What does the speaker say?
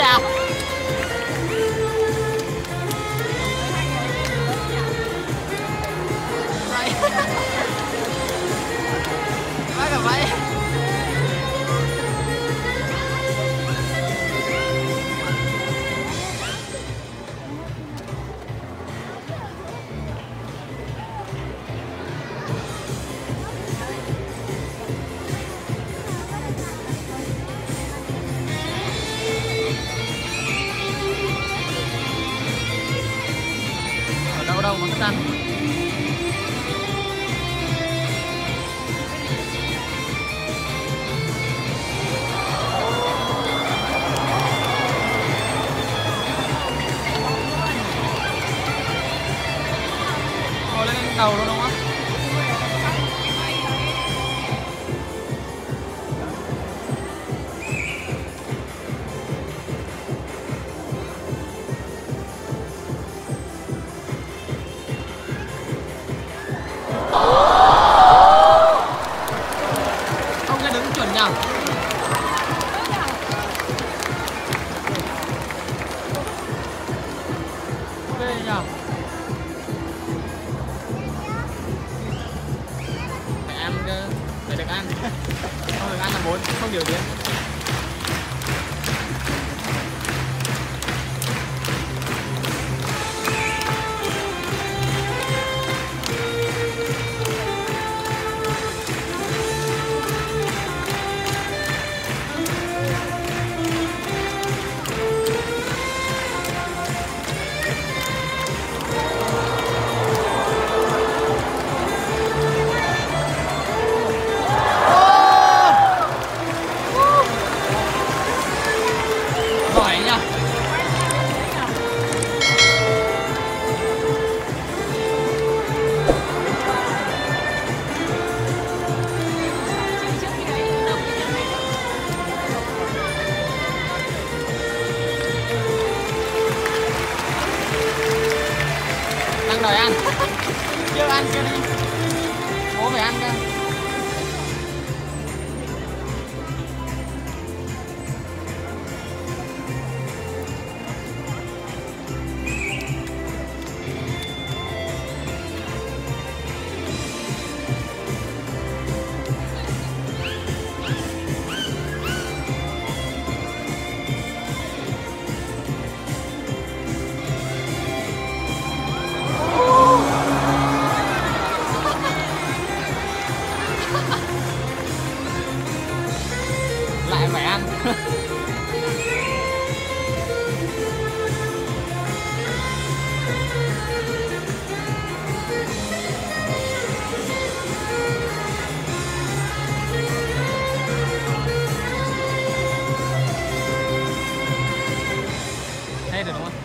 Yeah. Right. vai. Awesome. Ăn là bốn không điều tiến giỏi đang đòi ăn chưa ăn chưa đi. Bố phải ăn cơ 样。Hey, did it work?